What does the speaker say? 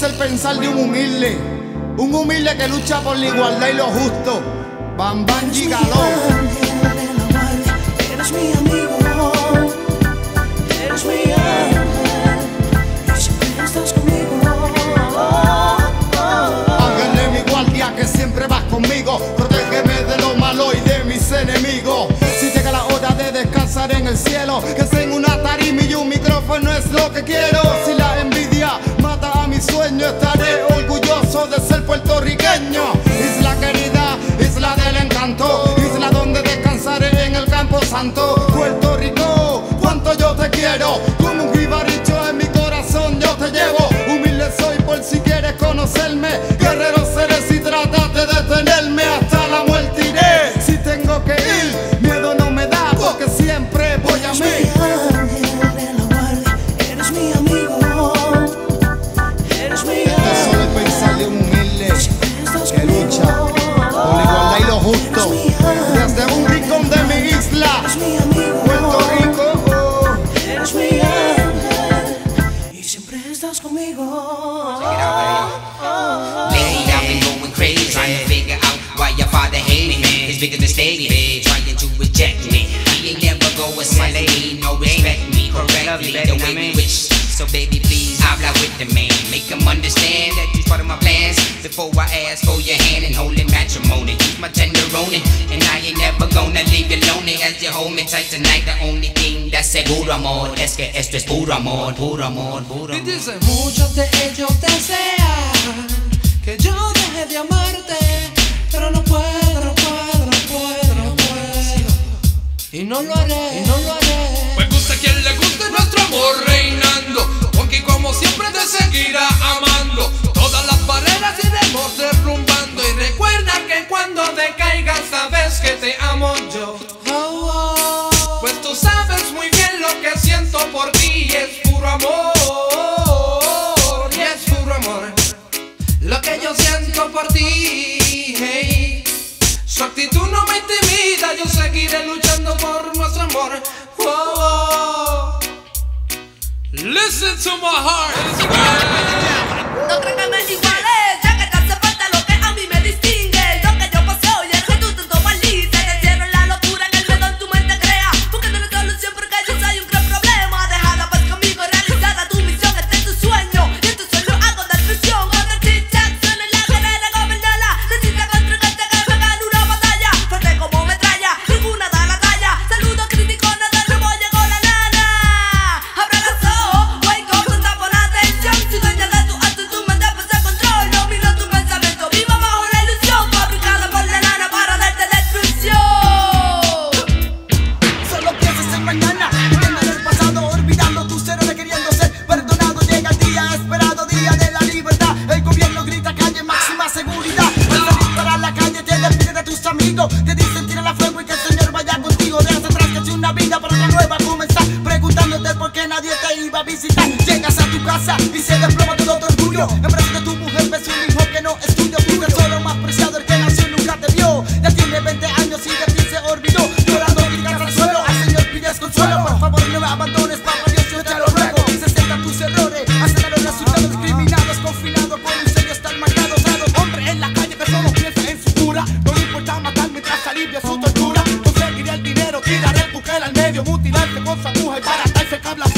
es el pensar de un humilde, un humilde que lucha por la igualdad y lo justo. Bam Bam Gigalón. Eres mi amigo, eres mi ángel, y siempre estás conmigo. Ángel de mi guardia que siempre vas conmigo. Protégeme de lo malo y de mis enemigos. Si llega la hora de descansar en el cielo, que sea en una tarima y un micrófono es lo que quiero. Santo. Puerto Rico, cuánto yo te quiero. Como un jibaricho en mi corazón yo te llevo. Humilde soy por si quieres conocerme. Guerrero me biggest mistake is trying to reject me. He ain't never go with my lady No respect me, correct me the way we wish. So baby please, habla with the man. Make him understand that you're part of my plans. Before I ask for your hand and hold in matrimony. Use my tenderoni. And I ain't never gonna leave you lonely. As you hold me tight tonight The only thing that's seguro amor Es que esto es puro amor, puro amor, puro Y amor dice muchos de ellos desean no lo haré, no lo haré. Pues guste quien le guste nuestro amor reinando Porque como siempre te seguirá amando Todas las barreras iremos Su actitud no me intimida Yo seguiré luchando por nuestro amor. Oh, oh. Listen to my heart. No creo que me Te dicen tira la fuego y que el Señor vaya contigo. Dejas atrás casi una vida para una nueva comenzar. Preguntándote por qué nadie te iba a visitar. Llegas a tu casa y se desploma todo tu orgullo. lo tira, empujera al medio, mutilante con su aguja y para tal se cabla